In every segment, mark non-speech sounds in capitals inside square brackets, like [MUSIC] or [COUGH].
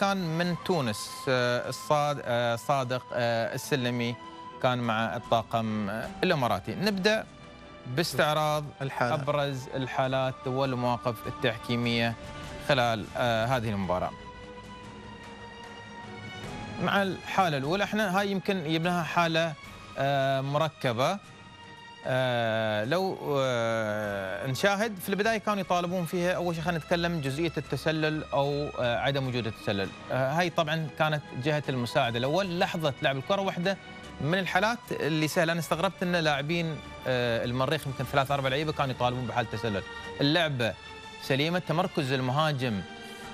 كان من تونس آه، الصاد آه، صادق آه، السلمي كان مع الطاقم الإماراتي. نبدأ باستعراض الحالة. أبرز الحالات والمواقف التحكيمية خلال هذه المباراة. مع الحالة الأولى إحنا هاي يمكن جبناها حالة مركبة. لو آه، نشاهد في البداية كانوا يطالبون فيها. أول شيء خلينا نتكلم جزئية التسلل أو آه، عدم وجود التسلل. آه، هاي طبعا كانت جهة المساعد الأول. لحظة لعب الكرة واحدة من الحالات اللي سهلة. أنا استغربت إن لاعبين آه، المريخ يمكن ثلاث أربع لعيبة كانوا يطالبون بحاله تسلل اللعبة سليمة. تمركز المهاجم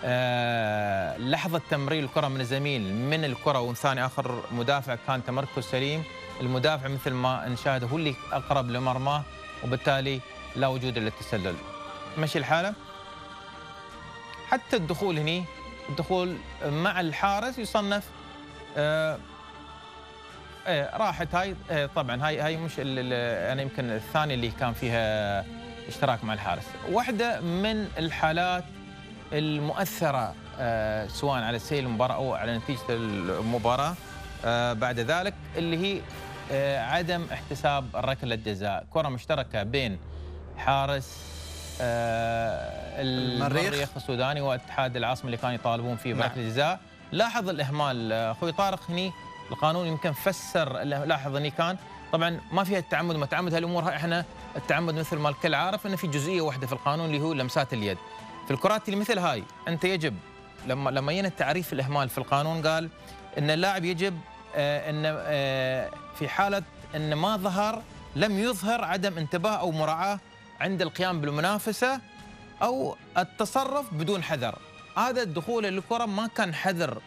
آه، لحظة تمرير الكرة من الزميل من الكرة وثاني آخر مدافع كان تمركز سليم. المدافع مثل ما نشاهد هو اللي أقرب لمرماه وبالتالي لا وجود للتسلل مشي الحالة. حتى الدخول هني الدخول مع الحارس يصنف آه إيه راحت هاي إيه طبعا هاي هاي مش أنا يمكن الثانية اللي كان فيها اشتراك مع الحارس. واحدة من الحالات المؤثرة آه سواء على سير المباراة أو على نتيجة المباراة آه بعد ذلك اللي هي آه عدم احتساب ركلة جزاء كرة مشتركة بين حارس آه المريخ. المريخ السوداني واتحاد العاصمة اللي كانوا يطالبون فيه نعم. بركله جزاء لاحظ الإهمال آه، أخوي طارق هني القانون يمكن فسر لاحظ هني كان طبعا ما فيها التعمد وما تعمد هالأمور إحنا التعمد مثل ما الكل عارف إنه في جزئية واحدة في القانون اللي هو لمسات اليد في الكرات اللي مثل هاي أنت يجب لما لما جينا التعريف الإهمال في القانون قال إن اللاعب يجب آه إن آه في حالة إن ما ظهر لم يظهر عدم انتباه أو مراعاة عند القيام بالمنافسة أو التصرف بدون حذر. هذا الدخول للكرة ما كان حذر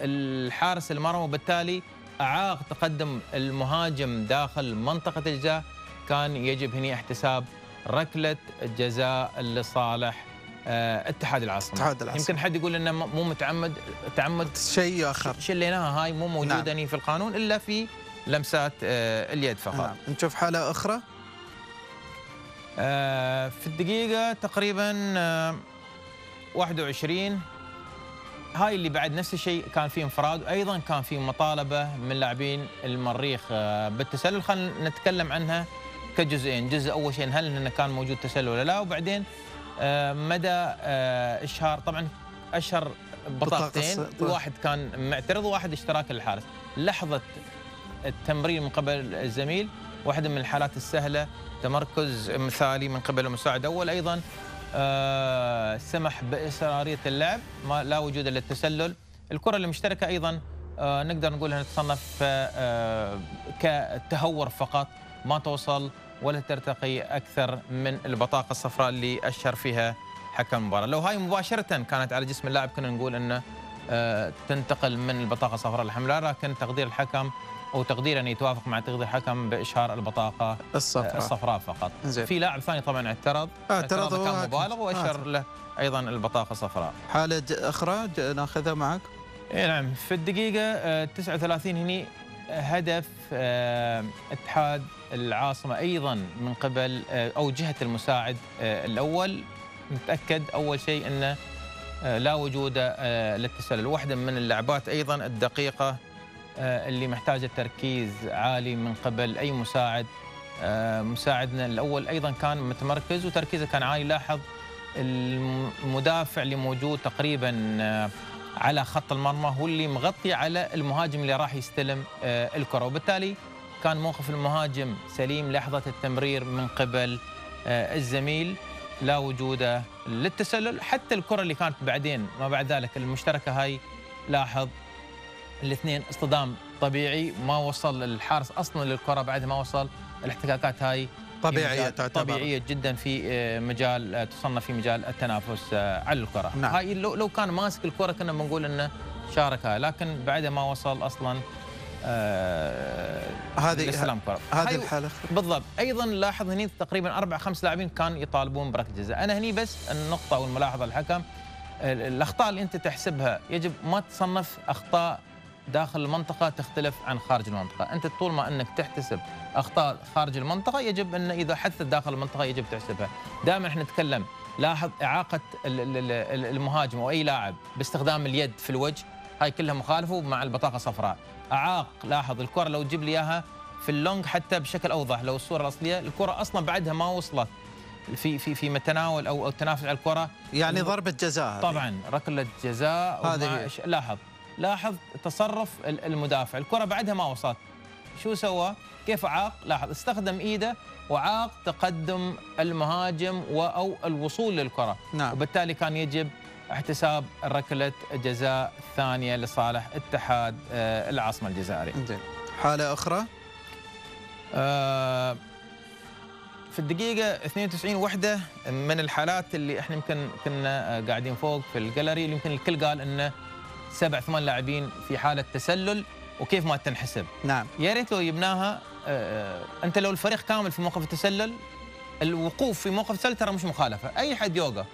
الحارس المرمى وبالتالي أعاق تقدم المهاجم داخل منطقة الجزاء. كان يجب هنا احتساب ركلة جزاء لصالح آه، اتحاد العاصمة اتحاد العاصمة. يمكن حد يقول إنه مو متعمد تعمد شيء آخر شليناها هاي مو موجودة نعم. نعم. في القانون إلا في لمسات آه، اليد فقط نعم. نشوف حالة أخرى آه، في الدقيقة تقريبا آه، 21 هاي اللي بعد نفس الشيء كان في انفراد وأيضا كان في مطالبة من لاعبين المريخ آه، بالتسلل خلينا نتكلم عنها كجزئين، جزء أول شيء هل إنه كان موجود تسلل ولا لا وبعدين آه، مدى آه، إشهار. طبعا أشهر بطاقتين. واحد كان معترض وواحد اشتراك للحارس. لحظة التمرير من قبل الزميل واحدة من الحالات السهلة تمركز مثالي من قبل المساعد أول. أيضا آه سمح باستمراريه اللعب ما لا وجود للتسلل الكرة المشتركه أيضا آه نقدر نقول إنها تصنف آه كتهور فقط ما توصل ولا ترتقي أكثر من البطاقة الصفراء اللي أشهر فيها حكم المباراة. لو هاي مباشرة كانت على جسم اللاعب كنا نقول إنه آه تنتقل من البطاقة الصفراء للحمراء لكن تقدير الحكم أو تقدير أن يتوافق مع تقدير الحكم بإشهار البطاقة الصفراء. الصفراء فقط. زين. في لاعب ثاني طبعا اعترض. اعترض كان. مبالغ واشر آه. له أيضا البطاقة الصفراء. حالة ج- أخرى ج- ناخذها معك؟ اي نعم. في الدقيقة آه، 39 هني آه، هدف آه، اتحاد العاصمة أيضا من قبل آه، أو جهة المساعد آه، الأول. نتأكد أول شيء آه، لا وجود آه، للتسلل. واحدة من اللعبات أيضا الدقيقة آه، اللي محتاجة تركيز عالي من قبل أي مساعد. آه، مساعدنا الأول أيضا كان متمركز وتركيزه كان عالي. لاحظ المدافع اللي موجود تقريبا آه، على خط المرمى هو اللي مغطي على المهاجم اللي راح يستلم آه، الكرة. وبالتالي كان موقف المهاجم سليم لحظة التمرير من قبل آه، الزميل. لا وجود للتسلل. حتى الكرة اللي كانت بعدين ما بعد ذلك المشتركة هاي لاحظ الاثنين اصطدام طبيعي ما وصل الحارس أصلا للكرة بعد ما وصل الاحتكاكات هاي. طبيعية مجال- تعتبر. طبيعية جدا في آه، مجال آه، تصنف في مجال التنافس آه، على الكرة. نعم. هاي لو لو كان ماسك الكرة كنا بنقول إنه شاركها لكن بعد ما وصل أصلا هذه لاستلام كرة. هذه الحالة. بالضبط. أيضا لاحظ هني تقريبا أربع خمس لاعبين كان يطالبون بركله جزاء. أنا هني بس النقطة والملاحظة الحكم ال- الأخطاء اللي أنت تحسبها يجب ما تصنف أخطاء داخل المنطقة تختلف عن خارج المنطقة، أنت طول ما أنك تحتسب أخطاء خارج المنطقة يجب أن إذا حدثت داخل المنطقة يجب تحسبها، دائما إحنا نتكلم لاحظ ال- المهاجم أو أي لاعب باستخدام اليد في الوجه هاي كلها مخالفة مع البطاقة الصفراء، أعاق لاحظ الكرة لو تجيب لي إياها في اللونج حتى بشكل أوضح لو الصورة الأصلية الكرة أصلا بعدها ما وصلت في في في متناول أو أو تنافس على الكرة. يعني ضربة جزاء. طبعا ركلة جزاء هذه لاحظ. لاحظ تصرف ال- المدافع. الكرة بعدها ما وصلت. شو سوى؟ كيف عاق؟ لاحظ استخدم إيده وعاق تقدم المهاجم و- أو الوصول للكرة. نعم. وبالتالي كان يجب احتساب ركلة جزاء ثانية لصالح اتحاد آه، العاصمة الجزائري. حالة أخرى؟ آه، في الدقيقة 92 وحدة من الحالات اللي إحنا يمكن كنا آه، قاعدين فوق في الجاليري اللي يمكن الكل قال إنه سبع ثمان لاعبين في حالة تسلل وكيف ما تنحسب نعم يا ريت لو جبناها آه، أنت لو الفريق كامل في موقف التسلل الوقوف في موقف التسلل ترى مش مخالفة أي حد يوقف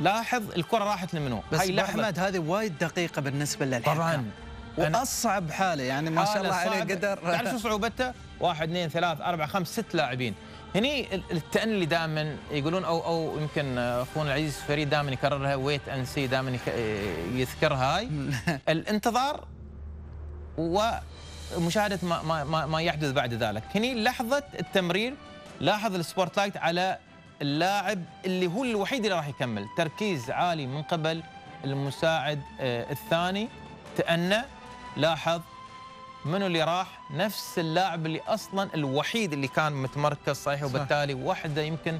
لاحظ الكرة راحت لمنو بس هاي. أحمد هذه وايد دقيقة بالنسبة للحكام طبعا وأصعب حالة يعني ما شاء الله عليه. قدر تعرف شو صعوبتها؟ واحد اثنين ثلاث أربع خمس ست لاعبين. هني ال- التأني اللي دائما يقولون أو أو يمكن أخونا العزيز فريد دائما يكررها wait and see دائما يذكرها هاي. [LAUGHS] الانتظار ومشاهدة ما ما ما, ما يحدث بعد ذلك. هني لحظة التمرير لاحظ ال spotlight على اللاعب اللي هو الوحيد اللي راح يكمل، تركيز عالي من قبل المساعد آه، الثاني. تأنى لاحظ منو اللي راح نفس اللاعب اللي أصلا الوحيد اللي كان متمركز صحيح صح. وبالتالي واحدة يمكن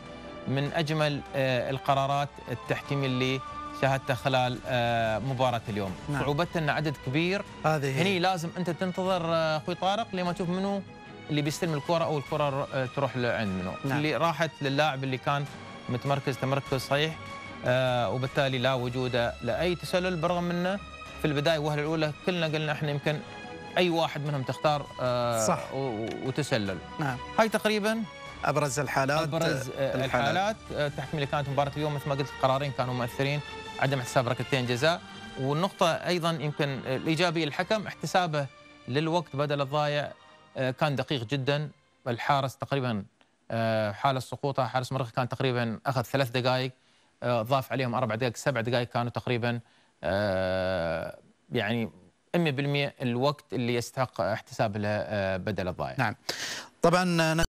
من أجمل آه، القرارات التحكيمية اللي شاهدتها خلال آه، مباراة اليوم نعم. صعوبتها إن عدد كبير هذه هني لازم أنت تنتظر آه، أخوي طارق لما تشوف منو اللي بيستلم الكرة أو الكرة آه، تروح لعند منو نعم. اللي راحت للاعب اللي كان متمركز تمركز صحيح آه، وبالتالي لا وجود لأي تسلل بالرغم إنه في البداية والوهله الاولى كلنا قلنا إحنا يمكن أي واحد منهم تختار آه، صح. وتسلل. نعم. هاي تقريبا أبرز الحالات أبرز آه، الحالات. آه، التحكيم اللي كانت مباراة اليوم. مثل ما قلت القرارين كانوا مؤثرين. عدم احتساب ركلتين جزاء. والنقطة أيضا يمكن الإيجابية للحكم احتسابه للوقت بدل الضايع كان دقيق جدا. الحارس تقريبا آه، حال السقوطه حارس مرخي كان تقريبا أخذ ثلاث دقائق ضاف عليهم أربع دقائق سبع دقائق كانوا تقريبا يعني 100% الوقت اللي يستحق احتساب له آه، بدل الضايع نعم. طبعا